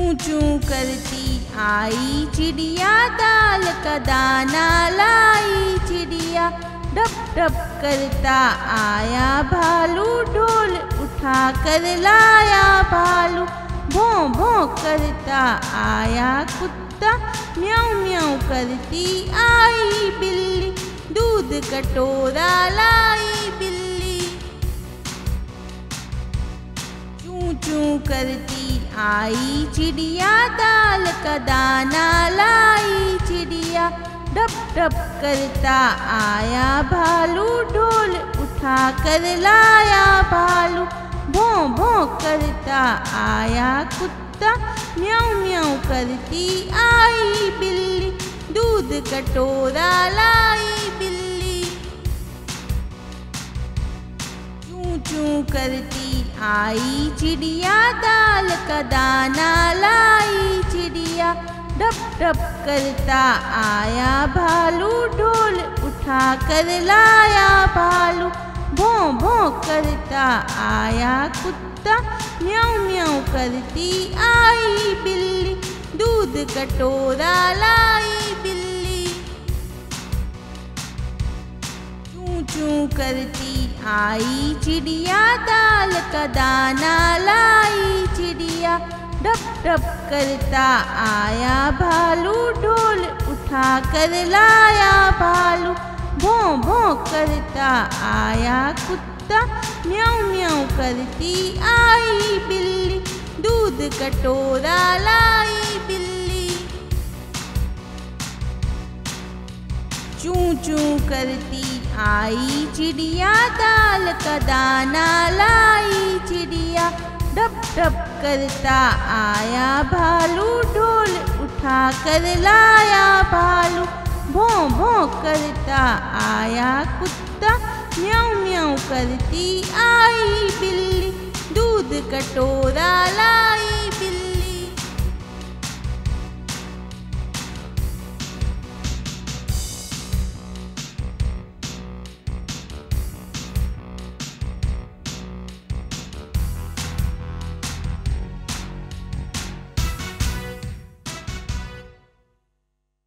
चूं करती आई चिड़िया, दाल का दाना लाई। चिड़िया डप डप करता आया, भालू ढोल उठा कर लाया। भालू भों भों करता आया, कुत्ता म्याऊं म्याऊं करती आई। बिल्ली दूध कटोरा लाई। बिल्ली चूं चूं करती आई चिड़िया दाल का दाना लाई। चिड़िया डप डप करता आया भालू, ढोल उठा कर लाया भालू। भों भों करता आया कुत्ता, म्याऊं म्याऊं करती आई बिल्ली। दूध कटोरा लाई चूं करती आई चिड़िया, दाल का दाना लाई चिड़िया। डप डप करता आया भालू, ढोल उठा कर लाया भालू। भों भों करता आया कुत्ता, म्याऊं म्याऊं करती आई बिल्ली। दूध कटोरा लाई बिल्ली। चूं चूं करती आई चिड़िया दाल का दाना लाई चिड़िया। डप डप करता आया भालू, ढोल उठा कर लाया भालू। भों भों करता आया कुत्ता, म्याऊं म्याऊं करती आई बिल्ली। दूध कटोरा लाई बिल्ली। चूं चूं करती आई चिड़िया दाल का दाना लाई चिड़िया। डप डप करता आया भालू, ढोल उठा कर लाया भालू। भों भों करता आया कुत्ता, म्याऊं म्याऊं करती आई बिल्ली। दूध कटोरा